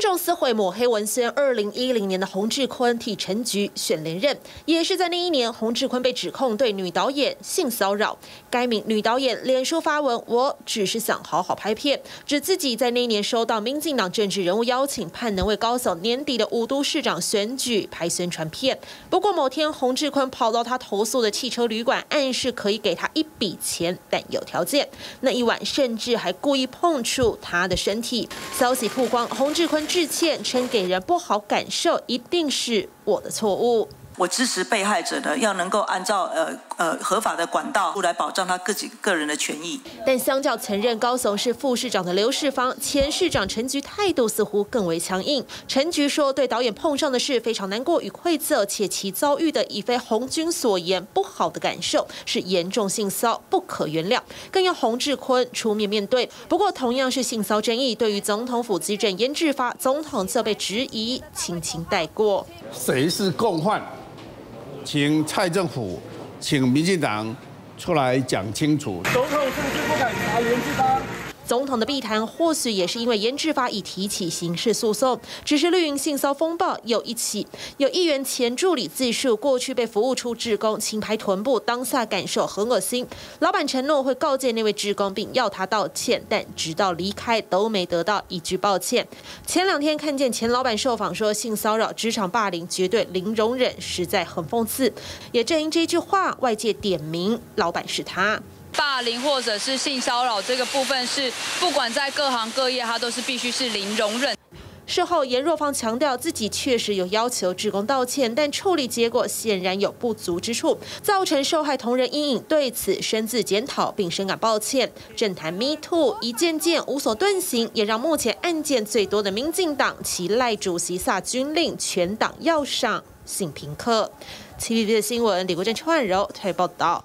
众撕毁抹黑文宣，二零一零年的洪志坤替陈菊选连任，也是在那一年，洪志坤被指控对女导演性骚扰。该名女导演脸书发文：“我只是想好好拍片，指自己在那一年收到民进党政治人物邀请，盼能为高雄年底的五都市长选举拍宣传片。不过某天，洪志坤跑到他投诉的汽车旅馆，暗示可以给他一笔钱，但有条件。那一晚甚至还故意碰触他的身体。消息曝光，洪志坤致歉，称给人不好感受，一定是我的错误。我支持被害者呢，要能够按照呃呃合法的管道来保障他自己个人的权益。但相较曾任高雄市副市长的刘世芳，前市长陈菊态度似乎更为强硬。陈菊说，对导演碰上的事非常难过与愧责，且其遭遇的已非红军所言不好的感受，是严重性骚不可原谅，更要洪志坤出面面对。不过同样是性骚争议，对于总统府资政严志发，总统则被质疑轻轻带过。谁是共犯？请蔡政府，请民进党出来讲清楚。总统是不是不敢查严志发？总统的避谈或许也是因为严志发已提起刑事诉讼。只是绿营性骚风暴又一起，有议员前助理自述过去被服务处职工轻拍臀部，当下感受很恶心。老板承诺会告诫那位职工，并要他道歉，但直到离开都没得到一句抱歉。前两天看见前老板受访说性骚扰、职场霸凌绝对零容忍，实在很讽刺。也正因这句话，外界点名老板是他。霸凌或者是性骚扰这个部分是，不管在各行各业，它都是必须是零容忍。事后，严若芳强调自己确实有要求职工道歉，但处理结果显然有不足之处，造成受害同仁阴影。对此深自检讨，并深感抱歉。政坛 Me Too 一件件无所遁形，也让目前案件最多的民进党其赖主席下军令，全党要上性平课。TVB 的新闻，李国正、邱万柔台报道。